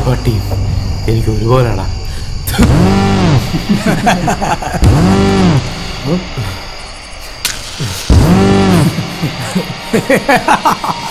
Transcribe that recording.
പട്ടിയും എനിക്ക് ഒരുപോലെടാ